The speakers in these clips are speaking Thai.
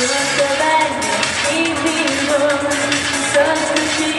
You must have had me,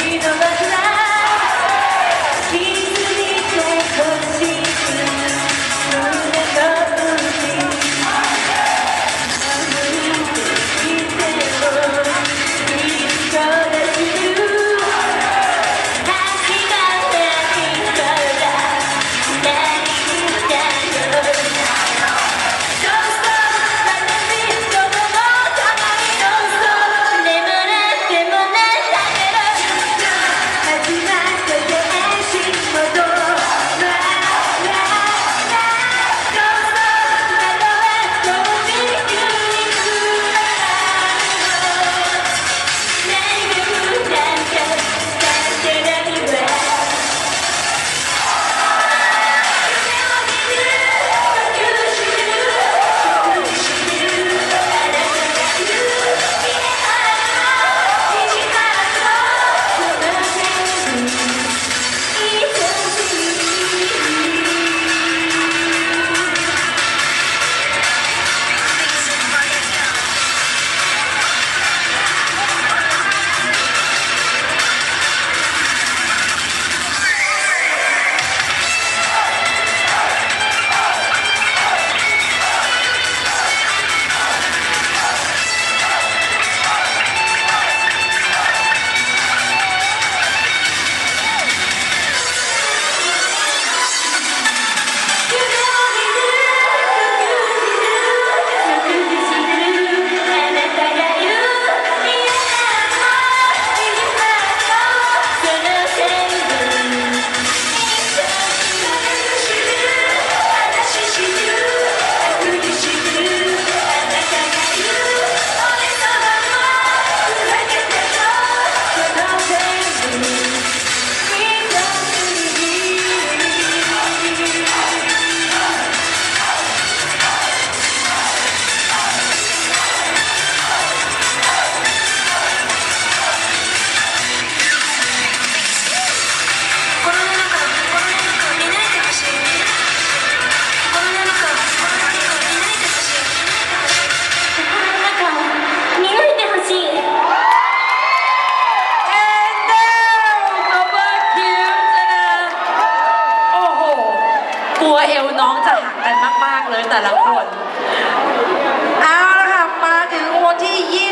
ลัวเอวน้องจะหักกันมาก ๆ เลยแต่ละคน เอาละค่ะ มาถึงโอที่ 20